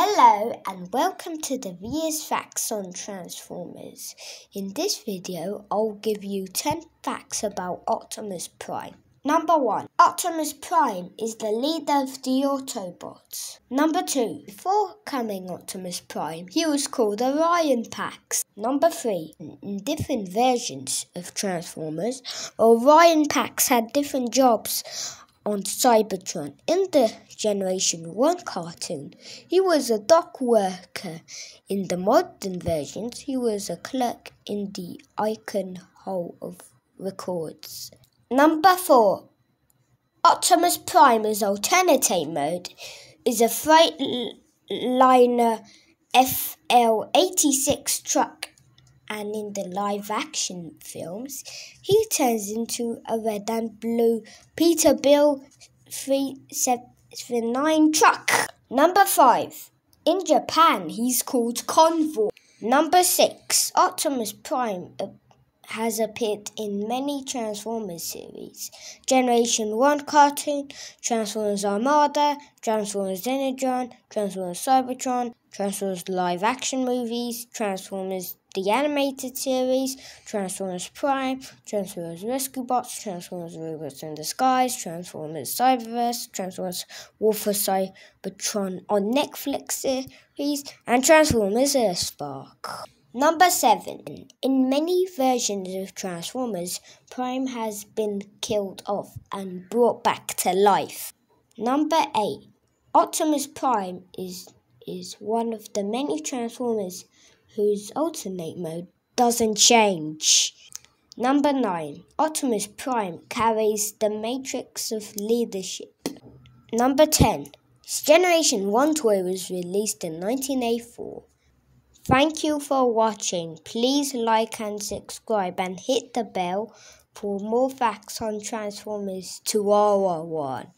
Hello and welcome to the VS Facts on Transformers. In this video, I'll give you 10 facts about Optimus Prime. Number 1. Optimus Prime is the leader of the Autobots. Number 2. Before coming Optimus Prime, he was called Orion Pax. Number 3. In different versions of Transformers, Orion Pax had different jobs on Cybertron. In the Generation 1 cartoon, he was a dock worker. In the modern versions, he was a clerk in the Iacon Hall of Records. Number 4. Optimus Prime's alternate mode is a Freightliner FL86 truck and in the live action films, he turns into a red and blue Peterbilt 379 truck. Number 5. In Japan, he's called Convoy. Number 6. Optimus Prime uh, has appeared in many Transformers series Generation 1 cartoon, Transformers Armada, Transformers Energon, Transformers Cybertron, Transformers live action movies, Transformers the animated series, Transformers Prime, Transformers Rescue Bots, Transformers Robots in Disguise, Transformers Cyberverse, Transformers War for Cybertron on Netflix series, and Transformers Earthspark. Number 7. In many versions of Transformers, Prime has been killed off and brought back to life. Number 8. Optimus Prime is, is one of the many Transformers whose alternate mode doesn't change. Number 9. Optimus Prime carries the matrix of leadership. Number 10. His Generation 1 toy was released in 1984. Thank you for watching. Please like and subscribe and hit the bell for more facts on Transformers to our oh one.